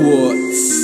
Quartz.